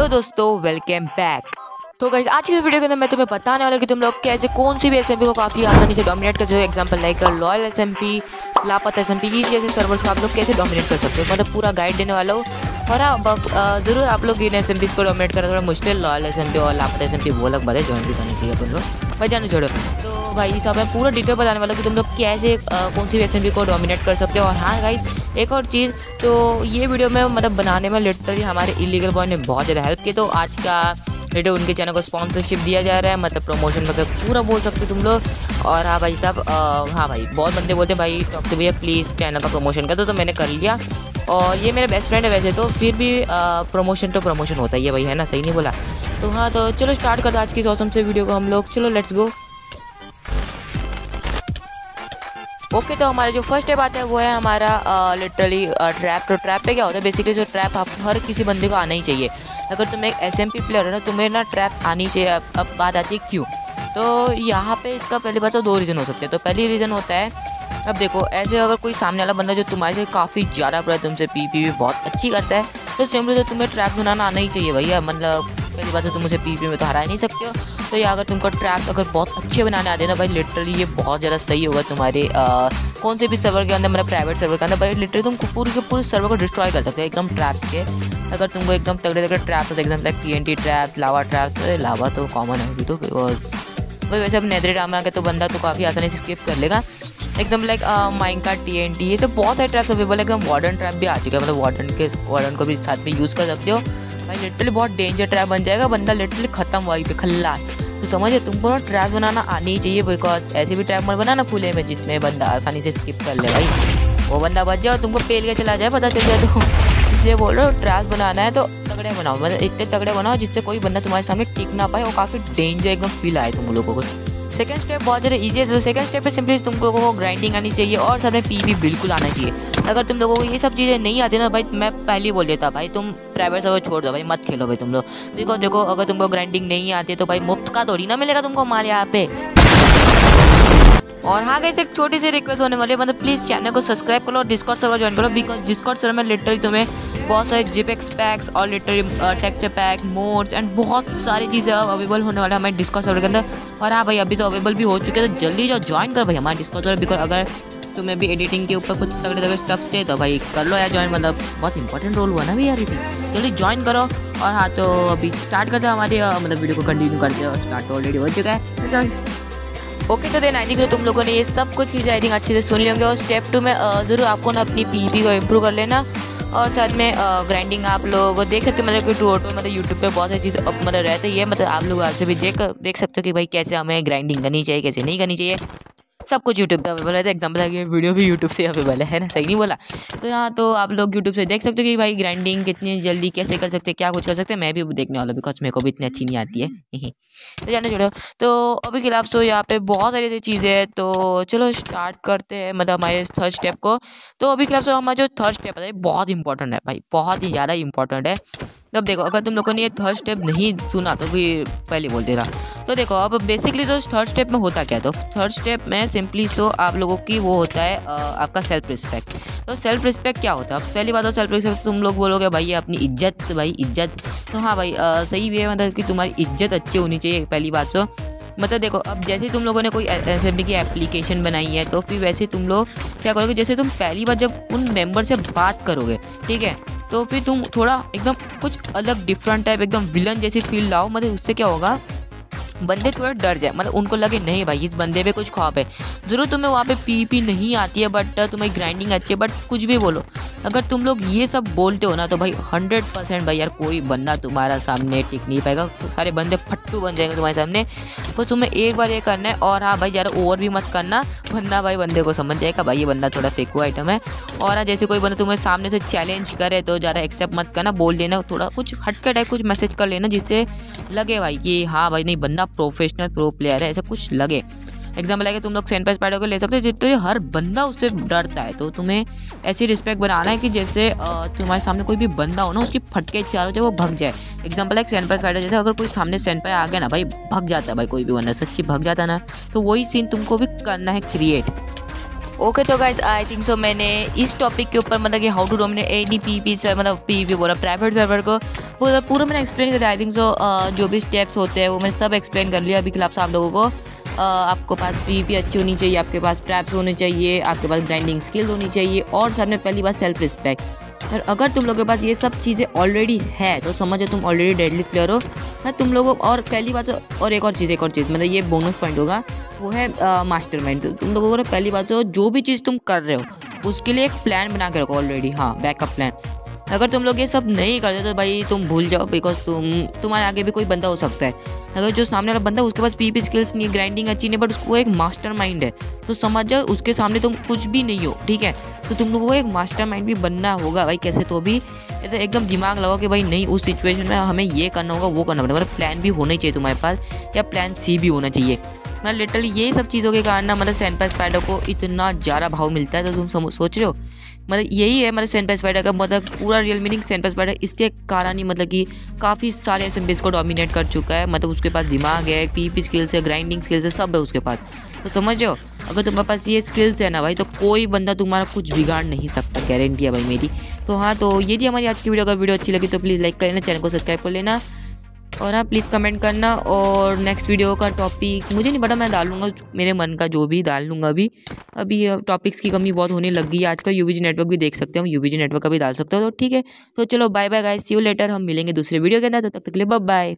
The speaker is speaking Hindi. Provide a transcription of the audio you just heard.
हेलो दोस्तों वेलकम बैक तो गाइज़ आज की इस वीडियो के अंदर मैं तुम्हें बताने वाला कि तुम लोग कैसे कौन सी भी एस को काफ़ी आसानी से डोमिनेट कर सकते हो। एग्जांपल लाइक लॉयल एस लापता एस पी जैसे सर्वर्स को आप लोग कैसे डोमिनेट कर सकते हो? मतलब पूरा गाइड देने वाला हूँ। और हाँ ज़रूर आप लोग इन एस एम पी को डोमिनेट करना थोड़ा मुश्किल लॉयल एस एम पी और लापता एस एम पी वो अलग बात है ज्वाइन भी करनी चाहिए अपन लोग भाई जाने छोड़ो। तो भाई सब मैं पूरा डिटेल बताने वाला कि तुम लोग कैसे कौन सी एस एम पी को डोमिनेट कर सकते हो। और हाँ गाइज़ एक और चीज़ तो ये वीडियो में मतलब बनाने में लिटरली हमारे इलीगल बॉय ने बहुत ज़्यादा हेल्प की। तो आज का वीडियो उनके चैनल को स्पॉन्सरशिप दिया जा रहा है मतलब प्रमोशन वगैरह पूरा बोल सकते हो तुम लोग। और हाँ भाई साहब हाँ भाई, बहुत बंदे बोलते हैं, भाई से भैया प्लीज़ चैनल का प्रमोशन कर दो। तो मैंने कर लिया। और ये मेरा बेस्ट फ्रेंड है वैसे तो फिर भी प्रमोशन तो प्रमोशन होता ही है भाई है ना? सही नहीं बोला? तो हाँ तो चलो स्टार्ट कर दो आज की सौसम से वीडियो को हम लोग। चलो लेट्स गो ओके okay, तो हमारा जो फ़र्स्ट आता है वो है हमारा लिटरली ट्रैप तो ट्रैप पे क्या होता है? बेसिकली जो ट्रैप आप हर किसी बंदे को आना ही चाहिए। अगर तुम एक एसएमपी प्लेयर हो ना तुम्हें ना ट्रैप्स आनी चाहिए। अब, अब बात आती है क्यों? तो यहाँ पे इसका पहली बात तो दो रीज़न हो सकते हैं। तो पहली रीज़न होता है अब देखो, ऐसे अगर कोई सामने वाला बंदा जो तुम्हारे से काफ़ी ज़्यादा पड़ा तुमसे पी पी भी बहुत अच्छी करता है तो सिंपली तो तुम्हें ट्रैप बनाना आना ही चाहिए भैया। मतलब पहली बात तो तुम उसे पी पी में तो हरा ही नहीं सकते हो। तो ये अगर तुमको ट्रैप्स अगर बहुत अच्छे बनाने आते हैं ना भाई लिटरली ये बहुत ज़्यादा सही होगा तुम्हारे कौन से भी सर्वर के अंदर मतलब प्राइवेट सर्वर के अंदर, भाई लिटरली तुम पूरे के पूरे सर्वर को डिस्ट्रॉय कर सकते हो, एकदम ट्रैप्स के। अगर तुमको एकदम तगड़े तगड़े ट्रैप्स एकदम like T N T traps lava traps अरे लावा तो कॉमन है, अभी तो भाई वैसे अब नेदरे डामा के तो बंदा तो काफ़ी आसानी से स्किप कर लेगा। एकदम लाइक माइंग का टी एन टी ये तो बहुत सारे ट्रैप्स अवेलेबल है। एकदम वार्डन ट्रैप भी आ चुका है मतलब वार्डन के वार्डन को भी साथ में यूज़ कर सकते हो। भाई लिटरली बहुत डेंजर ट्रैप बन जाएगा, बंदा लिटरली खत्म वहीं पे खल्लास। तो समझे, तुमको ना ट्रैप बनाना आनी ही चाहिए बिकॉज़ ऐसे भी ट्रैप मत बनाना खुले में, जिसमें बंदा आसानी से स्किप कर ले भाई। वो बंदा बच जाओ तुमको पेल के चला जाए, पता चल जाए तो। इसलिए बोल रहे हो ट्रैप बनाना है तो तगड़े बनाओ मतलब इतने तगड़े बनाओ, जिससे कोई बंदा तुम्हारे सामने टिक ना पाए और काफ़ी डेंजर एकदम फील आए तुम लोगों को। सेकंड स्टेप बहुत ज़्यादा ईजी है तो सेकंड स्टेप पे सिंपली तुम लोगों को ग्राइंडिंग आनी चाहिए और सब में पी बिल्कुल आना चाहिए। अगर तुम लोगों को ये सब चीज़ें नहीं आती ना भाई मैं पहले ही बोल देता, भाई तुम प्राइवेट सर्वर छोड़ दो भाई, मत खेलो भाई तुम लोग। बिकॉज़ देखो, अगर तुमको ग्राइंडिंग नहीं आती तो भाई मुफ़्त का थोड़ी ना मिलेगा तुमको माल यहाँ पे। और हाँ गई एक छोटी सी रिक्वेस्ट होने वाली है मतलब प्लीज़ चैनल को सब्सक्राइब करो और डिस्कॉर्ड सर्वर ज्वाइन करो बिकॉज़ डिस्कॉर्ड सर्वर में लिटरली तुम्हें बहुत सारे जिपेक्स पैक्स और literally texture pack mods and बहुत सारी चीज़ें अवेलेबल होने वाले हमारे डिस्कॉर्ड सर्वर के अंदर। और हाँ भाई, अभी तो अवेलेबल भी हो चुके हैं तो जल्दी जाओ ज्वाइन करो भाई हमारे डिस्कॉर्ड सर्वर बिकॉज़ अगर तुम्हें भी एडिटिंग के ऊपर कुछ तगड़े तगड़े स्टफ्स चाहिए तो भाई कर लो यार ज्वाइन मतलब बहुत इंपॉर्टेंट रोल हुआ ना भाई यार जल्दी ज्वाइन करो, और हाँ तो अभी स्टार्ट करते हैं हमारी मतलब वीडियो को कंटिन्यू करते हैं स्टार्ट ऑलरेडी हो चुका है। ओके तो देन आई थिंक तुम लोगों ने ये सब कुछ चीज़ें आई थिंक अच्छे से सुन लेंगे और स्टेप टू में ज़रूर आपको ना अपनी पी को इम्प्रूव कर लेना और साथ में ग्राइंडिंग आप लोग देख सकते हो मतलब कोई ऑटो मतलब यूट्यूब पे बहुत सारी चीज़ मतलब रहती ही है मतलब आप लोग आज से भी देख देख सकते हो कि भाई कैसे हमें ग्राइंडिंग करनी चाहिए, कैसे नहीं करनी चाहिए। सब कुछ यूट्यूब पे अवेलेबल है। एग्ज़ाम्पल है वीडियो भी यूट्यूब से अवेलेबल है ना? सही नहीं बोला? तो यहाँ तो आप लोग यूट्यूब से देख सकते हो कि भाई ग्राइंडिंग कितनी जल्दी कैसे कर सकते क्या कुछ कर सकते मैं भी देखने वाला बिकॉज़ मेरे को भी इतनी अच्छी नहीं आती है। तो जाने छोड़ो। तो अभी खिलाफ सो, यहाँ पे बहुत सारी ऐसी चीज़ें हैं। तो चलो स्टार्ट करते हैं मतलब हमारे थर्ड स्टेप को। तो अभी खिलाफ सो, हमारा जो थर्ड स्टेप है बहुत इंपॉर्टेंट है, भाई, बहुत ही ज़्यादा इंपॉर्टेंट है। अब देखो अगर तुम लोगों ने ये थर्ड स्टेप नहीं सुना तो भी पहले बोल दे रहा। तो देखो अब बेसिकली जो थर्ड स्टेप में होता क्या? है तो थर्ड स्टेप में सिंपली सो आप लोगों की वो होता है आपका सेल्फ रिस्पेक्ट तो सेल्फ रिस्पेक्ट क्या होता है? पहली बात तो सेल्फ रिस्पेक्ट तुम लोग बोलोगे भाई अपनी इज़्ज़त भाई इज़्ज़त। तो हाँ भाई आ, सही भी है मतलब कि तुम्हारी इज़्ज़त अच्छी होनी चाहिए पहली बात तो। मतलब देखो अब जैसे तुम लोगों ने कोई एस की एप्लीकेशन बनाई है तो फिर वैसे तुम लोग क्या करोगे? जैसे तुम पहली बार जब उन मेंबर से बात करोगे ठीक है? तो फिर तुम थोड़ा एकदम कुछ अलग डिफरेंट टाइप एकदम विलन जैसी फील लाओ। मतलब उससे क्या होगा? बंदे थोड़ा डर जाए। मतलब उनको लगे, नहीं भाई, इस बंदे पे कुछ खौफ है। ज़रूर तुम्हें वहाँ पे पी पी नहीं आती है बट तुम्हें ग्राइंडिंग अच्छी है बट कुछ भी बोलो। अगर तुम लोग ये सब बोलते हो ना तो भाई हंड्रेड परसेंट भाई यार, कोई बंदा तुम्हारा सामने टिक नहीं पाएगा। तो सारे बंदे फट्टू बन जाएँगे तुम्हारे सामने। बस तो तुम्हें एक बार ये करना है और हाँ भाई, यार ओवर भी मत करना। वरना भाई बंदे को समझ जाएगा, भाई, ये बंदा थोड़ा फेकू आइटम है। और हाँ जैसे कोई बंदा तुम्हें सामने से चैलेंज करे तो ज़्यादा एक्सेप्ट मत करना, बोल देना, थोड़ा कुछ हटके टाइप कुछ मैसेज कर लेना, जिससे लगे भाई कि हाँ भाई, नहीं, बंदा प्रोफेशनल प्रो प्लेयर है, ऐसा कुछ लगे। एग्ज़ाम्पल है तुम लोग सेंट पे स्पाइडर को ले सकते हो, जितने हर बंदा उससे डरता है। तो तुम्हें ऐसी रिस्पेक्ट बनाना है कि जैसे तुम्हारे सामने कोई भी बंदा हो ना, उसकी फटके चारों जाए वो भग जाए। एग्ज़ाम्पल है सेंट पे स्पाइडर जैसे अगर कोई सामने सेंट पे आ गया ना, भाई भग जाता है, भाई कोई भी बंदा, सच्ची भग जाता ना तो वही सीन तुमको भी करना है क्रिएट ओके तो गाइज़ आई थिंक सो मैंने इस टॉपिक के ऊपर मतलब कि how to dominate a D P P sir मतलब पी पी बोला प्राइवेट सर्वर को पूरा पूरा मैंने एक्सप्लेन कर आई थिंक सो जो भी स्टेप्स होते हैं, वो मैंने सब एक्सप्लेन कर लिया अभी खिलाफ आप लोगों को। आपको पास पी पी अच्छी होनी चाहिए, आपके पास ट्रैप्स होने चाहिए, आपके पास ग्राइंडिंग स्किल्स होनी चाहिए, और सर में पहली बात सेल्फ रिस्पेक्ट और अगर तुम लोगों के पास ये सब चीज़ें ऑलरेडी है तो समझो तुम ऑलरेडी डेडलिस्ट प्लेयर हो, मैं तुम लोगों, और पहली बात, और एक और चीज़, एक और चीज़ मतलब ये बोनस पॉइंट होगा। वो है मास्टर माइंड तो तुम लोगों को पहली बात जो जो भी चीज़ तुम कर रहे हो, उसके लिए एक प्लान बना के रखो ऑलरेडी हाँ बैकअप प्लान अगर तुम लोग ये सब नहीं करते तो भाई तुम भूल जाओ बिकॉज़ तुम, तुम्हारे आगे भी कोई बंदा हो सकता है। अगर जो सामने वाला बंदा उसके पास पी पी स्किल्स नहीं ग्राइंडिंग अच्छी नहीं बट उसको एक मास्टर माइंड है तो समझ जाओ उसके सामने तुम कुछ भी नहीं हो, ठीक है? तो तुम लोगों को एक मास्टर माइंड भी बनना होगा, भाई, कैसे तो भी। ऐसे एकदम दिमाग लगाओ कि भाई नहीं, उस सिचुएशन में हमें ये करना होगा, वो करना पड़ेगा प्लान भी होना चाहिए तुम्हारे पास, या प्लान सी भी होना चाहिए। मतलब लिटरली यही सब चीज़ों के कारण ना मतलब सैनपा स्पाइडर को इतना ज़्यादा भाव मिलता है तो तुम सोच रहे हो? मतलब यही है मतलब सैनपा स्पाइडर का मतलब पूरा रियल मीनिंग सैनपा स्पाइडर इसके कारण ही मतलब कि काफ़ी सारे बेस को डोमिनेट कर चुका है मतलब उसके पास दिमाग है पी पी स्किल्स है ग्राइंडिंग स्किल्स है, सब है उसके पास। तो समझ रहे हो? अगर तुम्हारे पास ये स्किल्स है ना भाई तो कोई बंदा तुम्हारा कुछ बिगाड़ नहीं सकता गारंटी है भाई मेरी। तो हाँ तो ये थी हमारी आज की वीडियो अगर वीडियो अच्छी लगी तो प्लीज़ लाइक कर लेना चैनल को सब्सक्राइब कर लेना। और हाँ प्लीज़ कमेंट करना और नेक्स्ट वीडियो का टॉपिक मुझे नहीं पता, मैं डालूँगा मेरे मन का जो भी डाल लूँगा अभी। अभी टॉपिक्स की कमी बहुत होने लग गई है। आजकल यूवीजी नेटवर्क भी देख सकते हो यूवीजी नेटवर्क का भी डाल सकते हो। तो ठीक है तो चलो bye bye guys see you later हम मिलेंगे दूसरे वीडियो के अंदर तो तक तक लिए बाय